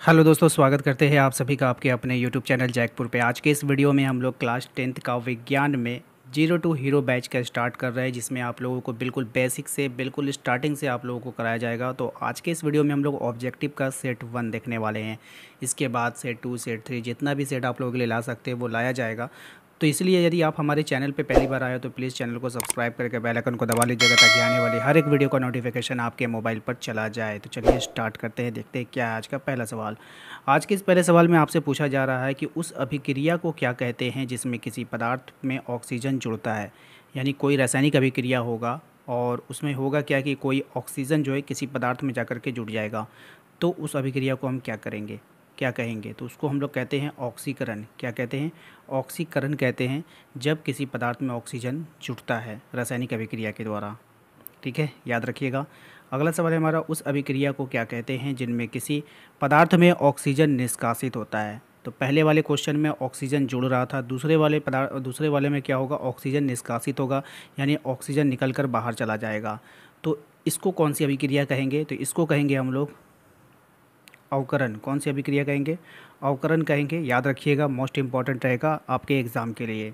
Hello दोस्तों, स्वागत करते हैं आप सभी का आपके अपने यूट्यूब चैनल जैकपुर पे। आज के इस वीडियो में हम लोग क्लास टेंथ का विज्ञान में ज़ीरो टू हीरो बैच का स्टार्ट कर रहे हैं, जिसमें आप लोगों को बिल्कुल बेसिक से, बिल्कुल स्टार्टिंग से आप लोगों को कराया जाएगा। तो आज के इस वीडियो में हम लोग ऑब्जेक्टिव का सेट वन देखने वाले हैं। इसके बाद सेट टू सेट थ्री जितना भी सेट आप लोगों के लिए ला सकते हैं, वो लाया जाएगा। तो इसलिए यदि आप हमारे चैनल पर पहली बार आए तो प्लीज़ चैनल को सब्सक्राइब करके बेल आइकन को दबा लीजिएगा ताकि आने वाली हर एक वीडियो का नोटिफिकेशन आपके मोबाइल पर चला जाए। तो चलिए स्टार्ट करते हैं, देखते हैं क्या है आज का पहला सवाल। आज के इस पहले सवाल में आपसे पूछा जा रहा है कि उस अभिक्रिया को क्या कहते हैं जिसमें किसी पदार्थ में ऑक्सीजन जुड़ता है? यानी कोई रासायनिक अभिक्रिया होगा और उसमें होगा क्या कि कोई ऑक्सीजन जो है किसी पदार्थ में जाकर के जुड़ जाएगा? तो उस अभिक्रिया को हम क्या करेंगे? क्या कहेंगे? तो उसको हम लोग कहते हैं ऑक्सीकरण। क्या कहते हैं? ऑक्सीकरण कहते हैं जब किसी पदार्थ में ऑक्सीजन जुटता है रासायनिक अभिक्रिया के द्वारा। ठीक है? याद रखिएगा। अगला सवाल है हमारा, उस अभिक्रिया को क्या कहते हैं जिनमें किसी पदार्थ में ऑक्सीजन निष्कासित होता है? तो पहले वाले क्वेश्चन में ऑक्सीजन जुड़ रहा था, दूसरे वाले पदार्थ, दूसरे वाले में क्या होगा? ऑक्सीजन निष्कासित होगा, यानी ऑक्सीजन निकल कर बाहर चला जाएगा। तो इसको कौन सी अभिक्रिया कहेंगे? तो इसको कहेंगे हम लोग अवकरण, कौन सी अभिक्रिया कहेंगे? अवकरण कहेंगे, याद रखिएगा मोस्ट इंपॉर्टेंट रहेगा आपके एग्ज़ाम के लिए।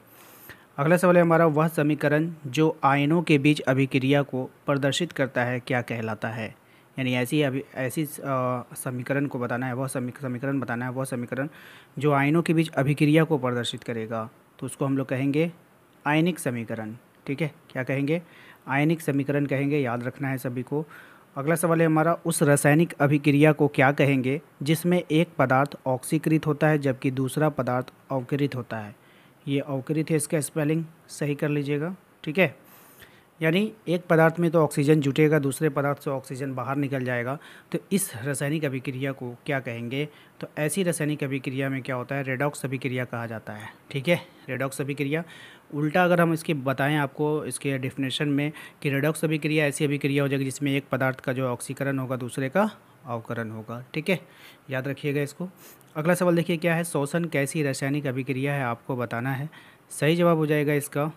अगला सवाल है हमारा, वह समीकरण जो आयनों के बीच अभिक्रिया को प्रदर्शित करता है, क्या कहलाता है? यानी ऐसी अभी, ऐसी समीकरण को बताना है, वह समीकरण बताना है, वह समीकरण जो आयनों के बीच अभिक्रिया को प्रदर्शित करेगा तो उसको हम लोग कहेंगे आयनिक समीकरण। ठीक है? क्या कहेंगे? आयनिक समीकरण कहेंगे, याद रखना है सभी को। अगला सवाल है हमारा, उस रासायनिक अभिक्रिया को क्या कहेंगे, जिसमें एक पदार्थ ऑक्सीकृत होता है जबकि दूसरा पदार्थ अवकृत होता है? ये अवकृत है इसका स्पेलिंग सही कर लीजिएगा, ठीक है? यानी एक पदार्थ में तो ऑक्सीजन जुटेगा, दूसरे पदार्थ से ऑक्सीजन बाहर निकल जाएगा तो इस रासायनिक अभिक्रिया को क्या कहेंगे? तो ऐसी रासायनिक अभिक्रिया में क्या होता है? रेडॉक्स अभिक्रिया कहा जाता है, ठीक है? रेडॉक्स अभिक्रिया उल्टा अगर हम इसके बताएँ आपको, इसके डिफिनेशन में कि रेडॉक्स अभिक्रिया ऐसी अभिक्रिया हो जाएगी जिसमें एक पदार्थ का जो ऑक्सीकरण होगा, दूसरे का अवकरण होगा, ठीक है? याद रखिएगा इसको। अगला सवाल देखिए, क्या है? शोषण कैसी रासायनिक अभिक्रिया है, आपको बताना है। सही जवाब हो जाएगा इसका,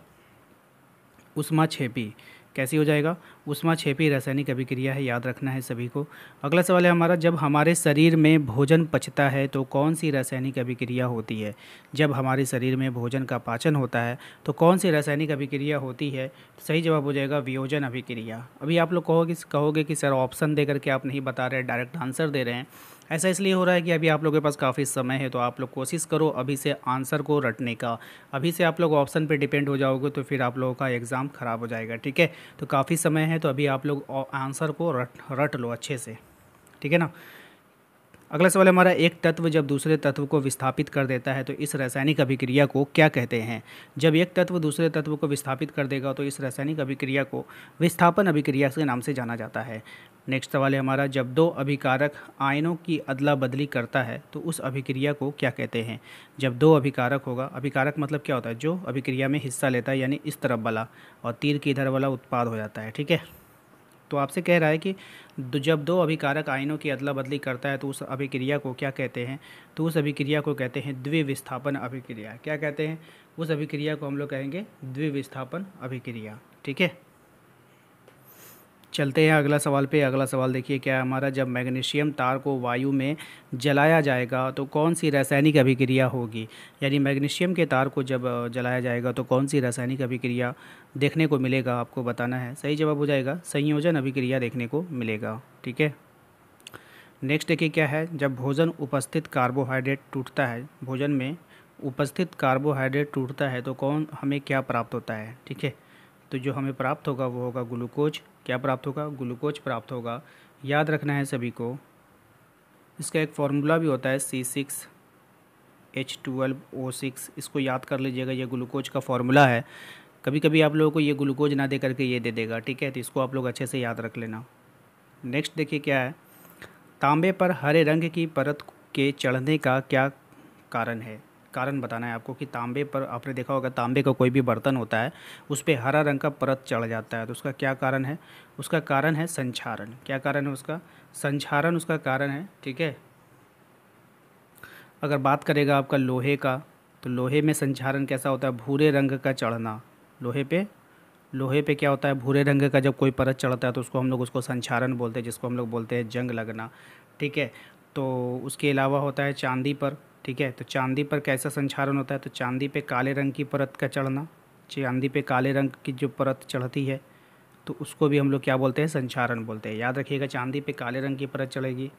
उष्मा छेपी कैसी हो जाएगा? उष्मा छेपी रासायनिक अभिक्रिया है, याद रखना है सभी को। अगला सवाल है हमारा, जब हमारे शरीर में भोजन पचता है तो कौन सी रासायनिक अभिक्रिया होती है? जब हमारे शरीर में भोजन का पाचन होता है तो कौन सी रासायनिक अभिक्रिया होती है? सही जवाब हो जाएगा, वियोजन अभिक्रिया। अभी आप लोग कहोगे कहोगे कि, सर ऑप्शन दे करके आप नहीं बता रहे डायरेक्ट आंसर दे रहे हैं। ऐसा इसलिए हो रहा है कि अभी आप लोगों के पास काफ़ी समय है तो आप लोग कोशिश करो अभी से आंसर को रटने का। अभी से आप लोग ऑप्शन पे डिपेंड हो जाओगे तो फिर आप लोगों का एग्ज़ाम ख़राब हो जाएगा, ठीक है? तो काफ़ी समय है तो अभी आप लोग आंसर को रट रट लो अच्छे से, ठीक है ना? अगला सवाल हमारा एक तत्व जब दूसरे तत्व को विस्थापित कर देता है तो इस रासायनिक अभिक्रिया को क्या कहते हैं? जब एक तत्व दूसरे तत्व को विस्थापित कर देगा तो इस रासायनिक अभिक्रिया को विस्थापन अभिक्रिया के नाम से जाना जाता है। नेक्स्ट सवाल है हमारा, जब दो अभिकारक आयनों की अदला बदली करता है तो उस अभिक्रिया को क्या कहते हैं? जब दो अभिकारक होगा, अभिकारक मतलब क्या होता है? जो अभिक्रिया में हिस्सा लेता है, यानी इस तरफ़ वाला, और तीर की इधर वाला उत्पाद हो जाता है, ठीक है? तो आपसे कह रहा है कि जब दो अभिकारक आयनों की अदला बदली करता है तो उस अभिक्रिया को क्या कहते हैं? तो उस अभिक्रिया को कहते हैं द्विविस्थापन अभिक्रिया। क्या कहते हैं? उस अभिक्रिया को हम लोग कहेंगे द्विविस्थापन अभिक्रिया। ठीक है? चलते हैं अगला सवाल पे। अगला सवाल देखिए, क्या हमारा? जब मैग्नीशियम तार को वायु में जलाया जाएगा तो कौन सी रासायनिक अभिक्रिया होगी? यानी मैग्नीशियम के तार को जब जलाया जाएगा तो कौन सी रासायनिक अभिक्रिया देखने को मिलेगा? आपको बताना है। सही जवाब हो जाएगा, संयोजन अभिक्रिया देखने को मिलेगा। ठीक है? नेक्स्ट देखिए, क्या है? जब भोजन उपस्थित कार्बोहाइड्रेट टूटता है, भोजन में उपस्थित कार्बोहाइड्रेट टूटता है तो कौन, हमें क्या प्राप्त होता है? ठीक है? तो जो हमें प्राप्त होगा वो होगा ग्लूकोज। क्या प्राप्त होगा? ग्लूकोज प्राप्त होगा। याद रखना है सभी को। इसका एक फार्मूला भी होता है C six H twelve O six इसको याद कर लीजिएगा, ये ग्लूकोज का फार्मूला है। कभी कभी आप लोगों को ये ग्लूकोज ना दे करके ये दे देगा, ठीक है? तो इसको आप लोग अच्छे से याद रख लेना। नेक्स्ट देखिए क्या है। तांबे पर हरे रंग की परत के चढ़ने का क्या कारण है? कारण बताना है आपको कि तांबे पर आपने देखा होगा, तांबे का कोई भी बर्तन होता है, उस पर हरा रंग का परत चढ़ जाता है। तो उसका क्या कारण है? उसका कारण है संचारण क्या कारण है उसका? संचारण उसका कारण है, ठीक है? अगर बात करेगा आपका लोहे का तो लोहे में संचारण कैसा होता है? भूरे रंग का चढ़ना। लोहे पे? लोहे पे क्या होता है? भूरे रंग का जब कोई परत चढ़ता है तो उसको हम लोग उसको संचारण बोलते हैं, जिसको हम लोग बोलते हैं जंग लगना, ठीक है? तो उसके अलावा होता है चांदी पर। ठीक है? तो चांदी पर कैसा संचारण होता है? तो चांदी पे काले रंग की परत का चढ़ना, चांदी पे काले रंग की जो परत चढ़ती है तो उसको भी हम लोग क्या बोलते हैं? संचारण बोलते हैं। याद रखिएगा, चांदी पे काले रंग की परत चढ़ेगी,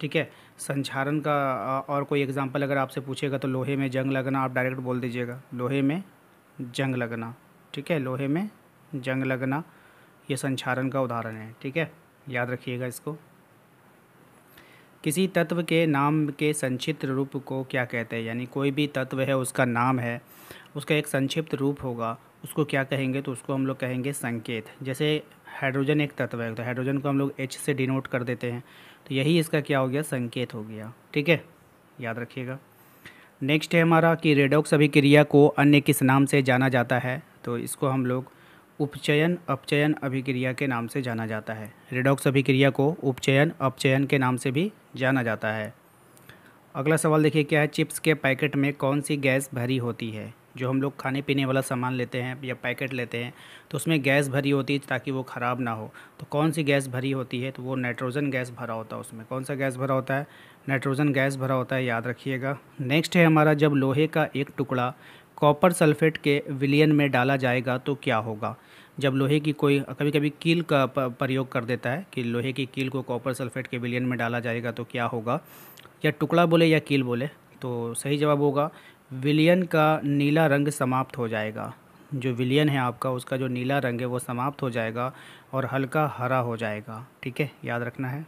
ठीक है? संचारण का और कोई एग्जांपल अगर आपसे पूछेगा तो लोहे में जंग लगना आप डायरेक्ट बोल दीजिएगा। लोहे में जंग लगना, ठीक है? लोहे में जंग लगना, ये संचारण का उदाहरण है, ठीक है? याद रखिएगा इसको। किसी तत्व के नाम के संक्षिप्त रूप को क्या कहते हैं? यानी कोई भी तत्व है, उसका नाम है, उसका एक संक्षिप्त रूप होगा, उसको क्या कहेंगे? तो उसको हम लोग कहेंगे संकेत। जैसे हाइड्रोजन एक तत्व है तो हाइड्रोजन को हम लोग एच से डिनोट कर देते हैं। तो यही इसका क्या हो गया? संकेत हो गया। ठीक है? याद रखिएगा। नेक्स्ट है हमारा कि रेडॉक्स अभिक्रिया को अन्य किस नाम से जाना जाता है? तो इसको हम लोग उपचयन, अपचयन अभिक्रिया के नाम से जाना जाता है। रेडॉक्स अभिक्रिया को उपचयन, अपचयन के नाम से भी जाना जाता है। अगला सवाल देखिए, क्या है चिप्स के पैकेट में कौन सी गैस भरी होती है? जो हम लोग खाने पीने वाला सामान लेते हैं या पैकेट लेते हैं तो उसमें गैस भरी होती है ताकि वो ख़राब ना हो। तो कौन सी गैस भरी होती है? तो वो नाइट्रोजन गैस भरा होता है उसमें। कौन सा गैस भरा होता है? नाइट्रोजन गैस भरा होता है, याद रखिएगा। नेक्स्ट है हमारा, जब लोहे का एक टुकड़ा कॉपर सल्फेट के विलियन में डाला जाएगा तो क्या होगा? जब लोहे की कोई कभी कभी कील का प्रयोग कर देता है कि लोहे की कील को कॉपर सल्फेट के विलियन में डाला जाएगा तो क्या होगा? या टुकड़ा बोले या कील बोले तो सही जवाब होगा, विलियन का नीला रंग समाप्त हो जाएगा। जो विलियन है आपका, उसका जो नीला रंग है वो समाप्त हो जाएगा और हल्का हरा हो जाएगा। ठीक है? याद रखना है।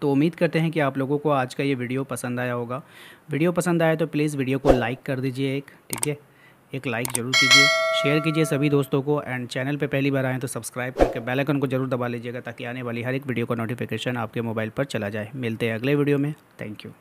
तो उम्मीद करते हैं कि आप लोगों को आज का ये वीडियो पसंद आया होगा। वीडियो पसंद आया तो प्लीज़ वीडियो को लाइक कर दीजिए एक, ठीक है? एक लाइक ज़रूर कीजिए। शेयर कीजिए सभी दोस्तों को एंड चैनल पे पहली बार आए तो सब्सक्राइब करके बेल आइकन को ज़रूर दबा लीजिएगा ताकि आने वाली हर एक वीडियो का नोटिफिकेशन आपके मोबाइल पर चला जाए। मिलते हैं अगले वीडियो में। Thank you